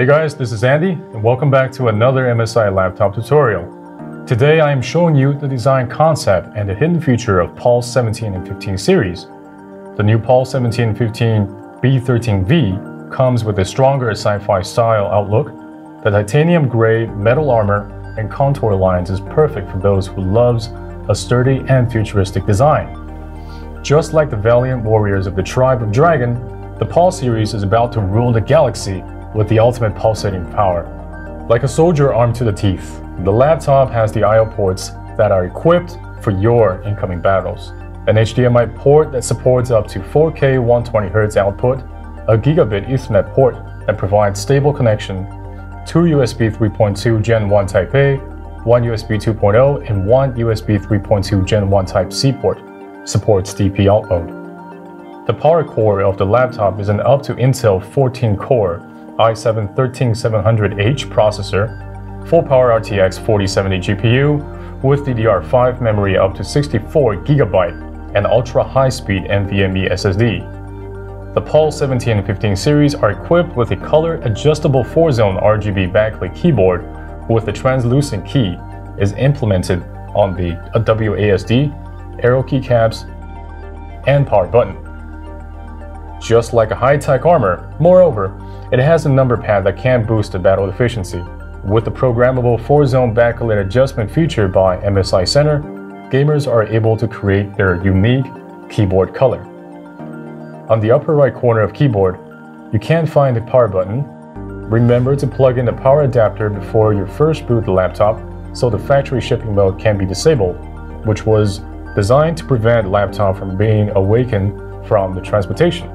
Hey guys, this is Andy, and welcome back to another MSI laptop tutorial. Today I am showing you the design concept and the hidden feature of Pulse 17 and 15 series. The new Pulse 17 and 15 B13V comes with a stronger sci-fi style outlook. The titanium gray metal armor and contour lines is perfect for those who loves a sturdy and futuristic design. Just like the valiant warriors of the tribe of Dragon, the Pulse series is about to rule the galaxy with the ultimate pulsating power. Like a soldier armed to the teeth, the laptop has the I.O. ports that are equipped for your incoming battles. An HDMI port that supports up to 4K 120Hz output, a gigabit Ethernet port that provides stable connection, two USB 3.2 Gen 1 Type A, one USB 2.0, and one USB 3.2 Gen 1 Type C port, supports DP alt mode. The power core of the laptop is an up to Intel 14 core i7-13700H processor, full power RTX 4070 GPU with DDR5 memory up to 64GB and ultra high-speed NVMe SSD. The Pulse 17 and 15 series are equipped with a color adjustable 4-zone RGB backlit keyboard with the translucent key is implemented on the WASD, arrow keycaps, and power button. Just like a high-tech armor, moreover, it has a number pad that can boost the battle efficiency. With the programmable 4-zone backlit adjustment feature by MSI Center, gamers are able to create their unique keyboard color. On the upper right corner of keyboard, you can find the power button. Remember to plug in the power adapter before you first boot the laptop so the factory shipping mode can be disabled, which was designed to prevent laptop from being awakened from the transportation.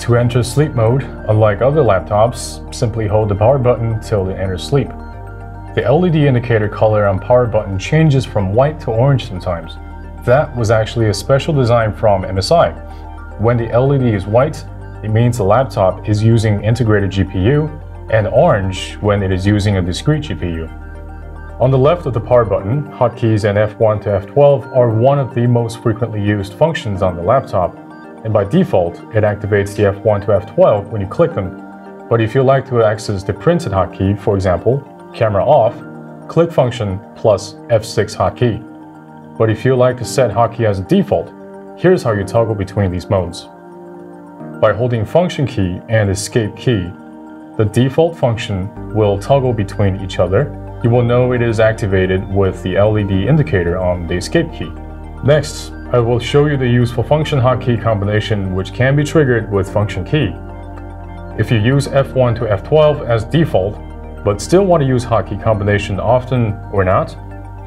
To enter sleep mode, unlike other laptops, simply hold the power button till it enters sleep. The LED indicator color on power button changes from white to orange sometimes. That was actually a special design from MSI. When the LED is white, it means the laptop is using integrated GPU, and orange when it is using a discrete GPU. On the left of the power button, hotkeys and F1 to F12 are one of the most frequently used functions on the laptop, and by default, it activates the F1 to F12 when you click them. But if you like to access the printed hotkey, for example, camera off, click function plus F6 hotkey. But if you like to set hotkey as a default, here's how you toggle between these modes. By holding function key and escape key, the default function will toggle between each other. You will know it is activated with the LED indicator on the escape key. Next, I will show you the useful function hotkey combination which can be triggered with function key. If you use F1 to F12 as default, but still want to use hotkey combination often or not,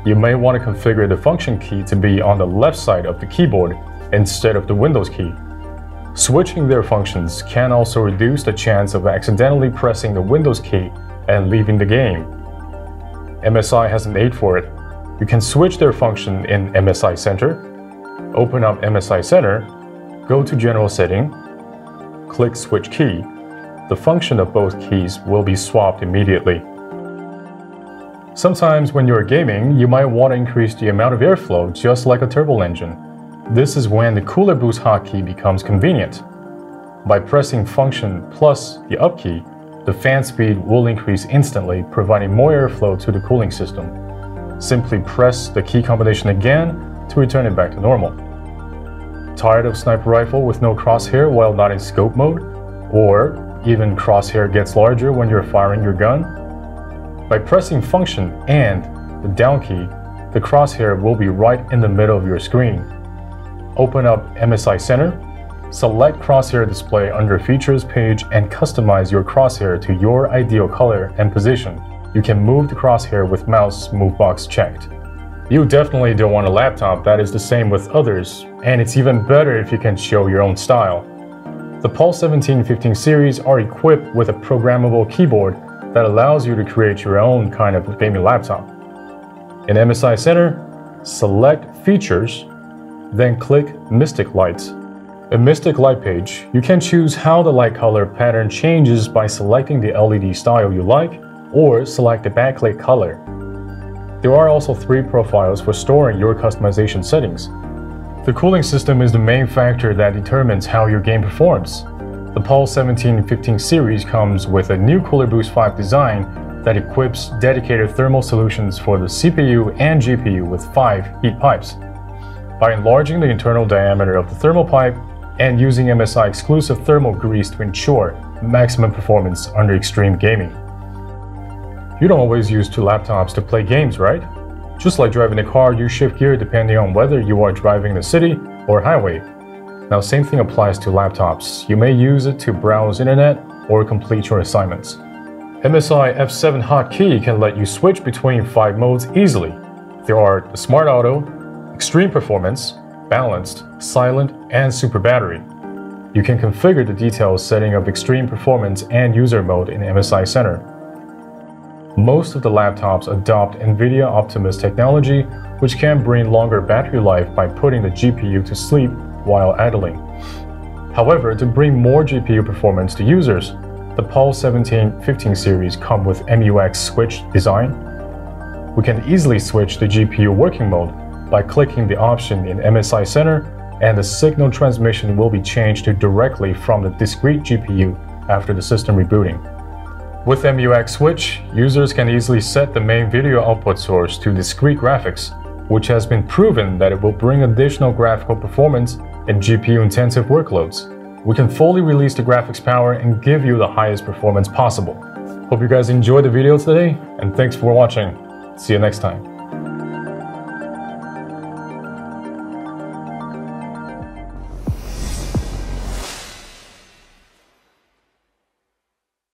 you may want to configure the function key to be on the left side of the keyboard instead of the Windows key. Switching their functions can also reduce the chance of accidentally pressing the Windows key and leaving the game. MSI has an aid for it. You can switch their function in MSI Center open up MSI Center, go to General Setting, click Switch Key. The function of both keys will be swapped immediately. Sometimes when you're gaming, you might want to increase the amount of airflow just like a turbo engine. This is when the Cooler Boost hotkey becomes convenient. By pressing function plus the up key, the fan speed will increase instantly, providing more airflow to the cooling system. Simply press the key combination again to return it back to normal. Tired of sniper rifle with no crosshair while not in scope mode? Or even crosshair gets larger when you're firing your gun? By pressing function and the down key, the crosshair will be right in the middle of your screen. Open up MSI Center, select crosshair display under features page and customize your crosshair to your ideal color and position. You can move the crosshair with mouse move box checked. You definitely don't want a laptop that is the same with others, and it's even better if you can show your own style. The Pulse 1715 series are equipped with a programmable keyboard that allows you to create your own kind of gaming laptop. In MSI Center, select Features, then click Mystic Lights. In Mystic Light page, you can choose how the light color pattern changes by selecting the LED style you like, or select the backlit color there are also three profiles for storing your customization settings. The cooling system is the main factor that determines how your game performs. The Pulse 1715 series comes with a new Cooler Boost 5 design that equips dedicated thermal solutions for the CPU and GPU with five heat pipes. By enlarging the internal diameter of the thermal pipe and using MSI exclusive thermal grease to ensure maximum performance under extreme gaming. You don't always use two laptops to play games, right? Just like driving a car, you shift gear depending on whether you are driving the city or highway. Now, same thing applies to laptops. You may use it to browse internet or complete your assignments. MSI F7 hotkey can let you switch between five modes easily. There are Smart Auto, Extreme Performance, Balanced, Silent, and Super Battery. You can configure the details setting up Extreme Performance and User Mode in MSI Center. Most of the laptops adopt NVIDIA Optimus technology, which can bring longer battery life by putting the GPU to sleep while idling. However, to bring more GPU performance to users, the Pulse 1715 series come with MUX switch design. We can easily switch the GPU working mode by clicking the option in MSI Center and the signal transmission will be changed to directly from the discrete GPU after the system rebooting. With MUX switch, users can easily set the main video output source to discrete graphics, which has been proven that it will bring additional graphical performance in GPU-intensive workloads. We can fully release the graphics power and give you the highest performance possible. Hope you guys enjoyed the video today, and thanks for watching. See you next time.